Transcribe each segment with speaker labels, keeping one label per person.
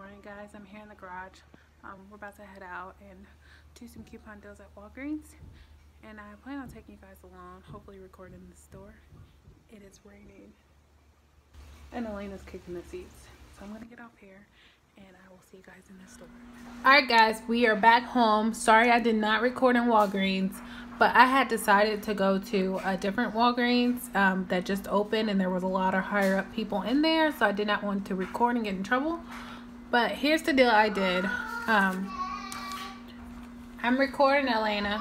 Speaker 1: morning guys. I'm here in the garage. Um, we're about to head out and do some coupon deals at walgreens. And i plan on taking you guys along hopefully recording the store. It is raining. And Alaina's kicking the seats. So i'm gonna get off here and i will see you guys in the store. All right guys we are back home. Sorry i did not record in walgreens but I had decided to go to a different Walgreens um, that just opened and there was a lot of higher up people in there so I did not want to record and get in trouble but here's the deal I did. Um, I'm recording Alaina.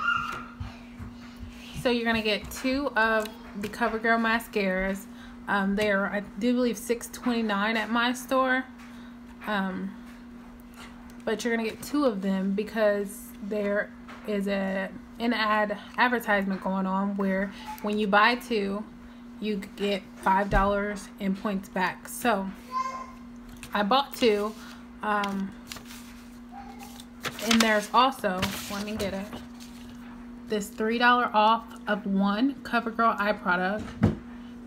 Speaker 1: So you're gonna get two of the CoverGirl mascaras. Um, they're I do believe 6.29 at my store. Um, but you're gonna get two of them because they're a an ad advertisement going on where when you buy two you get five dollars in points back. So I bought two um, and there's also let me get it this three dollar off of one CoverGirl eye product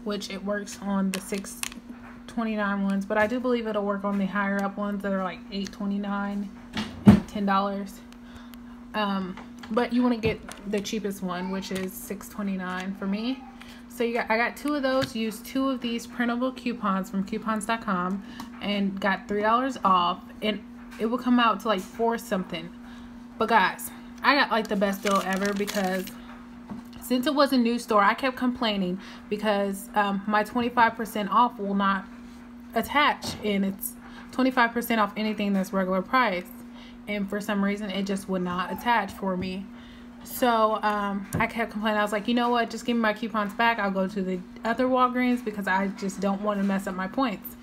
Speaker 1: which it works on the 629 ones but I do believe it'll work on the higher up ones that are like 829 and ten dollars. Um, but you want to get the cheapest one which is 6.29 for me so you got I got two of those used two of these printable coupons from coupons.com and got three dollars off. And it will come out to like four something. But guys I got like the best deal ever because since it was a new store I kept complaining because um, my 25% off will not attach and it's 25% off anything that's regular price. And for some reason it just would not attach for me so um, I kept complaining. I was like you know what? Just give me my coupons back. I'll go to the other Walgreens because I just don't want to mess up my points.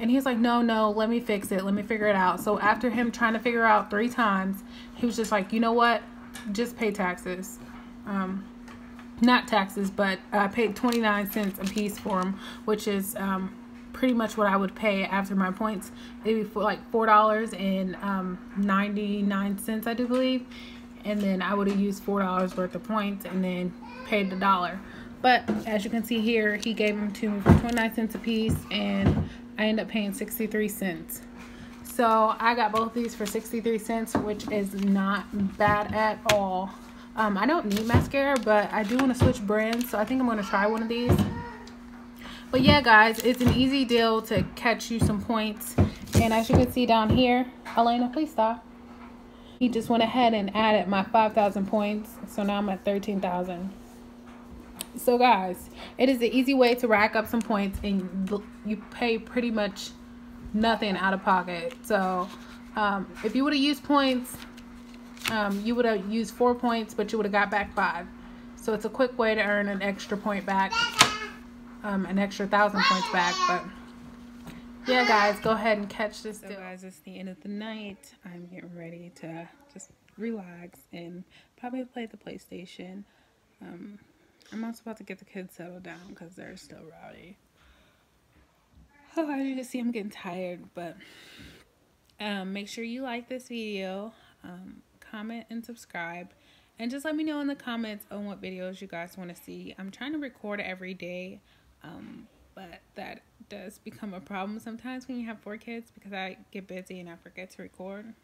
Speaker 1: And he's like no no let me fix it. Let me figure it out. So after him trying to figure out three times he was just like you know what? Just pay taxes. Um, not taxes but I paid 29 cents a piece for them which is um, pretty much what I would pay after my points. Maybe for like four dollars and um, ninety nine I do believe. And then I would have used four dollars worth of points and then paid the dollar. But as you can see here, he gave them to me for 29 cents a piece, and I end up paying 63 cents. So I got both these for 63 cents, which is not bad at all. Um, I don't need mascara, but I do want to switch brands, so I think I'm going to try one of these. But yeah, guys, it's an easy deal to catch you some points. And as you can see down here, Alaina, please stop. He just went ahead and added my 5,000 points. So now I'm at 13,000. So guys, it is an easy way to rack up some points and you pay pretty much nothing out of pocket. So um, if you would have used points, um, you would have used four points, but you would have got back five. So it's a quick way to earn an extra point back um, an extra thousand points back. But yeah, guys, go ahead and catch this. So, guys, it's the end of the night. I'm getting ready to just relax and probably play the PlayStation. Um, I'm also about to get the kids settled down because they're still rowdy. Oh, I need to see I'm getting tired, but um, make sure you like this video, um, comment, and subscribe. And just let me know in the comments on what videos you guys want to see. I'm trying to record every day. Um, but that does become a problem sometimes when you have four kids because I get busy and I forget to record.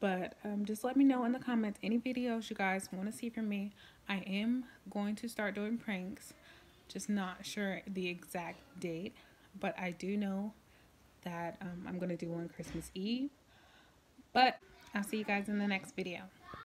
Speaker 1: But um, just let me know in the comments any videos you guys want to see from me. I am going to start doing pranks. Just not sure the exact date. But I do know that um, I'm going to do one Christmas Eve. But I'll see you guys in the next video.